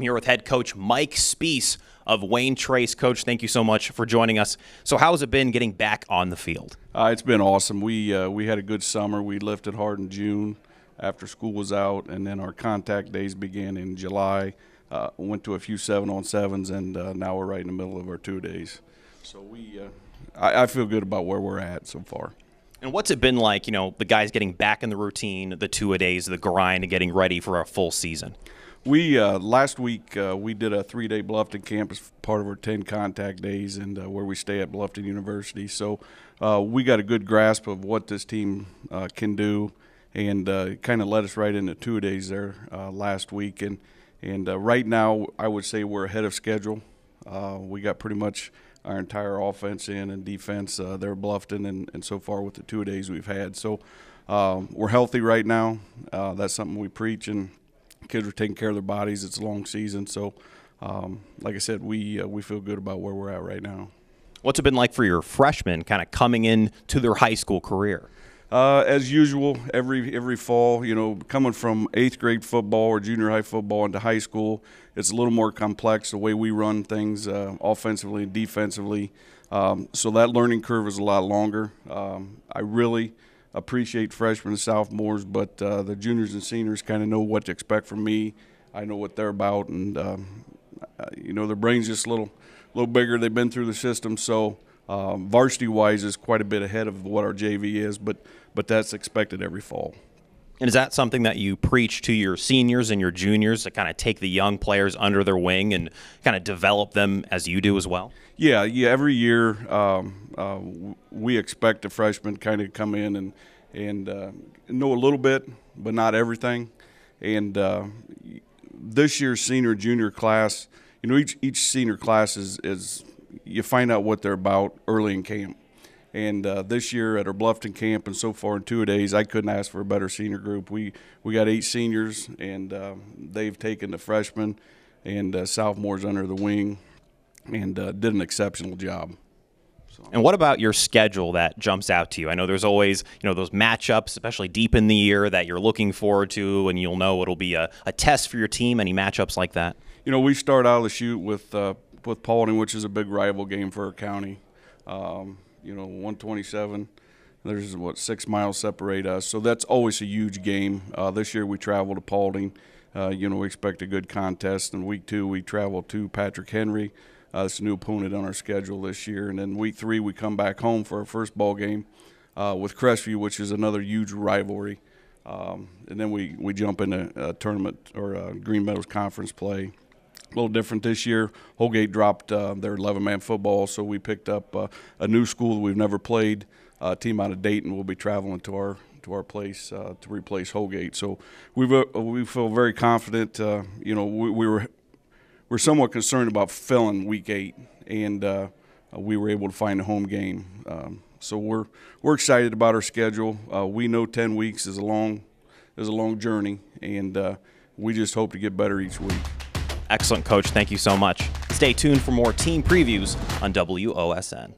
I'm here with head coach Mike Spees of Wayne Trace. Coach, thank you so much for joining us. So, how has it been getting back on the field? Uh, it's been awesome. We uh, we had a good summer. We lifted hard in June after school was out, and then our contact days began in July. Uh, went to a few seven on sevens, and uh, now we're right in the middle of our two days. So we, uh, I, I feel good about where we're at so far. And what's it been like, you know, the guys getting back in the routine, the two a days, the grind, and getting ready for a full season? We uh, last week uh, we did a three-day Bluffton campus, part of our ten contact days, and uh, where we stay at Bluffton University. So uh, we got a good grasp of what this team uh, can do, and uh, kind of led us right into two days there last week. And and right now, I would say we're ahead of schedule. we got pretty much our entire offense in and defense uh, there Bluffton and, and so far with the two days we've had. So um, we're healthy right now. That's something we preach and kids are taking care of their bodies. It's a long season, so um, like I said, we uh, we feel good about where we're at right now. What's it been like for your freshmen, kind of coming in to their high school career? Uh, as usual, every every fall, you know, coming from eighth grade football or junior high football into high school, it's a little more complex the way we run things uh, offensively and defensively. Um, so that learning curve is a lot longer. Um, I really appreciate freshmen and sophomores, but uh, the juniors and seniors kind of know what to expect from me. I know what they're about, and uh, you know their brains just a little, little bigger. They've been through the system, so um, varsity-wise is quite a bit ahead of what our JV is, but but that's expected every fall. And is that something that you preach to your seniors and your juniors to kind of take the young players under their wing and kind of develop them as you do as well? Yeah, yeah. Every year, um, uh, we expect the freshmen kind of come in and and uh, know a little bit, but not everything. And uh, this year's senior junior class, you know, each each senior class is is you find out what they're about early in camp. And uh, this year at our Bluffton camp and so far in two days, I couldn't ask for a better senior group. We we got eight seniors, and uh, they've taken the freshmen and uh, sophomores under the wing, and uh, did an exceptional job. So. And what about your schedule that jumps out to you? I know there's always, you know, those matchups, especially deep in the year, that you're looking forward to, and you'll know it'll be a, a test for your team. Any matchups like that? You know, we start out of the chute with uh, with Paulding, which is a big rival game for our county. Um, you know, 127. There's what six miles separate us, so that's always a huge game. Uh, this year we travel to Paulding. Uh, you know, we expect a good contest. In week two, we travel to Patrick Henry. Uh, it's a new opponent on our schedule this year, and then week three we come back home for our first ball game uh, with Crestview, which is another huge rivalry. Um, and then we, we jump into a tournament or a Green Meadows conference play a little different this year. Holgate dropped uh, their 11 man football, so we picked up uh, a new school that we've never played. A team out of Dayton will be traveling to our to our place uh, to replace Holgate. So we we feel very confident. Uh, you know, we, we, were we're somewhat concerned about filling Week Eight, and uh, we were able to find a home game. Um, so we're we're excited about our schedule. Uh, we know 10 weeks is a long is a long journey, and we just hope to get better each week. Excellent, coach. Thank you so much. Stay tuned for more team previews on WOSN.